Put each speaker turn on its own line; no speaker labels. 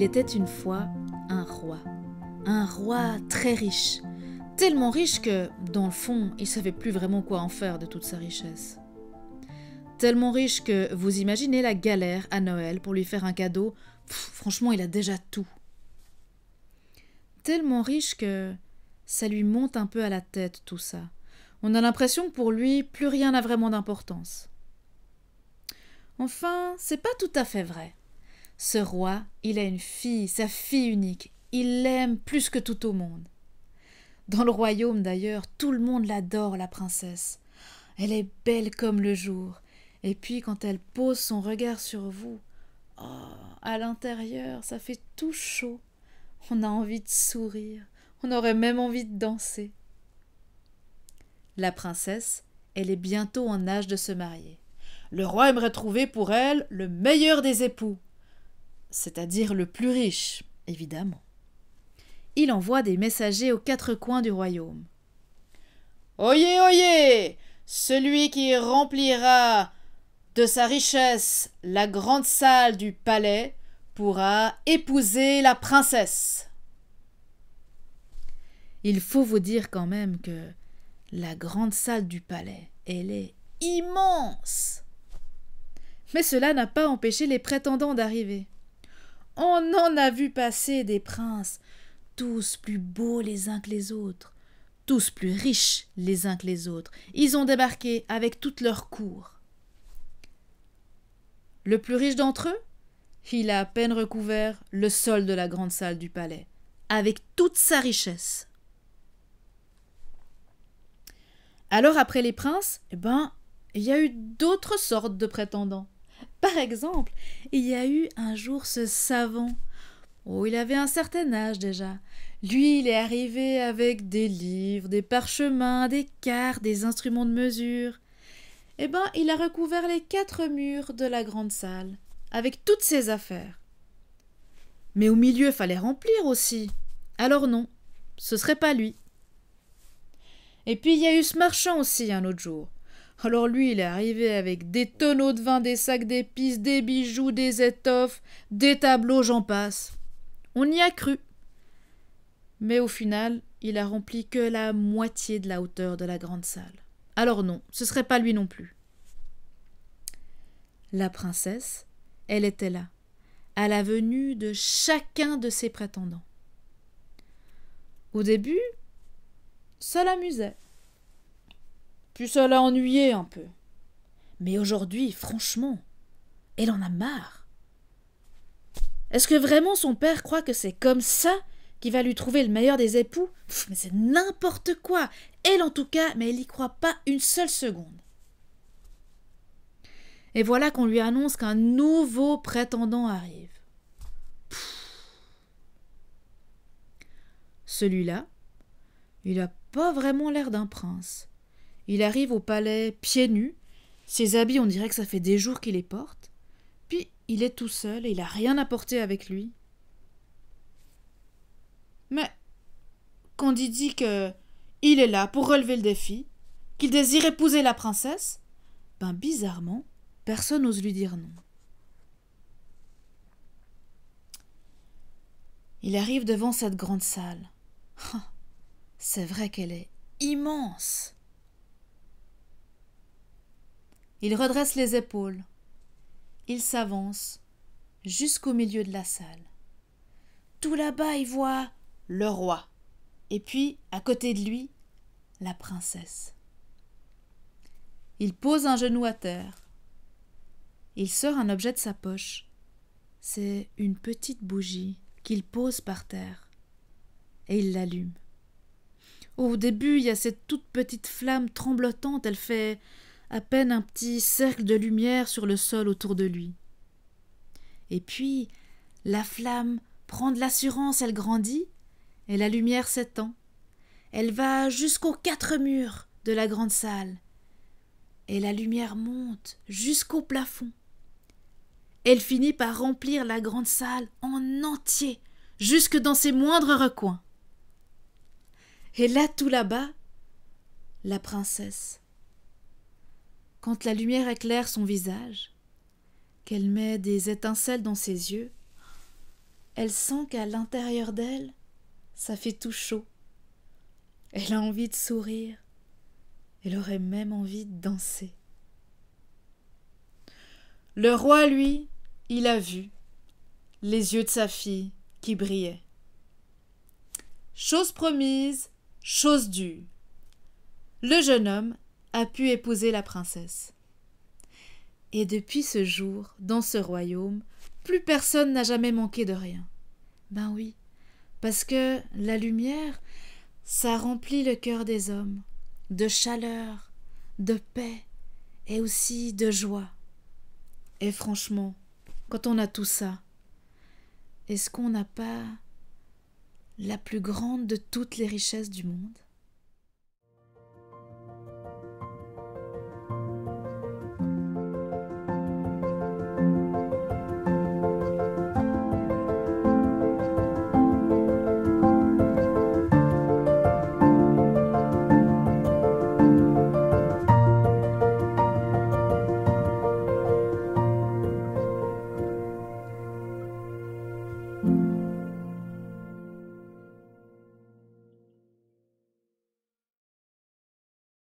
Il était une fois un roi, un roi très riche, tellement riche que, dans le fond, il savait plus vraiment quoi en faire de toute sa richesse. Tellement riche que vous imaginez la galère à Noël pour lui faire un cadeau. franchement, il a déjà tout. Tellement riche que ça lui monte un peu à la tête tout ça. On a l'impression que pour lui, plus rien n'a vraiment d'importance. Enfin, c'est pas tout à fait vrai. Ce roi, il a une fille, sa fille unique. Il l'aime plus que tout au monde. Dans le royaume d'ailleurs, tout le monde l'adore, la princesse. Elle est belle comme le jour. Et puis quand elle pose son regard sur vous, oh, à l'intérieur, ça fait tout chaud. On a envie de sourire. On aurait même envie de danser. La princesse, elle est bientôt en âge de se marier. Le roi aimerait trouver pour elle le meilleur des époux c'est-à-dire le plus riche, évidemment. Il envoie des messagers aux quatre coins du royaume. Oyez, oyez Celui qui remplira de sa richesse la grande salle du palais pourra épouser la princesse. Il faut vous dire quand même que la grande salle du palais, elle est immense. Mais cela n'a pas empêché les prétendants d'arriver. On en a vu passer des princes, tous plus beaux les uns que les autres, tous plus riches les uns que les autres. Ils ont débarqué avec toute leur cour. Le plus riche d'entre eux, il a à peine recouvert le sol de la grande salle du palais, avec toute sa richesse. Alors après les princes, eh ben, il y a eu d'autres sortes de prétendants. Par exemple, il y a eu un jour ce savant. Oh, il avait un certain âge déjà. Lui, il est arrivé avec des livres, des parchemins, des cartes, des instruments de mesure. Eh ben, il a recouvert les quatre murs de la grande salle, avec toutes ses affaires. Mais au milieu, fallait remplir aussi. Alors non, ce serait pas lui. Et puis il y a eu ce marchand aussi un autre jour. Alors lui, il est arrivé avec des tonneaux de vin, des sacs d'épices, des bijoux, des étoffes, des tableaux, j'en passe. On y a cru. Mais au final, il a rempli que la moitié de la hauteur de la grande salle. Alors non, ce serait pas lui non plus. La princesse, elle était là, à la venue de chacun de ses prétendants. Au début, ça l'amusait. Puis ça l'a ennuyé un peu. Mais aujourd'hui, franchement, elle en a marre. Est-ce que vraiment son père croit que c'est comme ça qu'il va lui trouver le meilleur des époux? Mais c'est n'importe quoi. Elle en tout cas, mais elle n'y croit pas une seule seconde. Et voilà qu'on lui annonce qu'un nouveau prétendant arrive. Celui-là, il n'a pas vraiment l'air d'un prince. Il arrive au palais pieds nus. Ses habits, on dirait que ça fait des jours qu'il les porte. Puis il est tout seul et il n'a rien à porter avec lui. Mais quand il dit que il est là pour relever le défi, qu'il désire épouser la princesse, ben bizarrement, personne n'ose lui dire non. Il arrive devant cette grande salle. Ah, c'est vrai qu'elle est immense. Il redresse les épaules. Il s'avance jusqu'au milieu de la salle. Tout là-bas, il voit le roi. Et puis, à côté de lui, la princesse. Il pose un genou à terre. Il sort un objet de sa poche. C'est une petite bougie qu'il pose par terre. Et il l'allume. Au début, il y a cette toute petite flamme tremblotante, elle fait à peine un petit cercle de lumière sur le sol autour de lui. Et puis, la flamme prend de l'assurance, elle grandit, et la lumière s'étend. Elle va jusqu'aux quatre murs de la grande salle, et la lumière monte jusqu'au plafond. Elle finit par remplir la grande salle en entier, jusque dans ses moindres recoins. Et là, tout là-bas, la princesse quand la lumière éclaire son visage, qu'elle met des étincelles dans ses yeux, elle sent qu'à l'intérieur d'elle, ça fait tout chaud. Elle a envie de sourire. Elle aurait même envie de danser. Le roi, lui, il a vu les yeux de sa fille qui brillaient. Chose promise, chose due. Le jeune homme a pu épouser la princesse. Et depuis ce jour, dans ce royaume, plus personne n'a jamais manqué de rien. Ben oui, parce que la lumière, ça remplit le cœur des hommes de chaleur, de paix et aussi de joie. Et franchement, quand on a tout ça, est-ce qu'on n'a pas la plus grande de toutes les richesses du monde?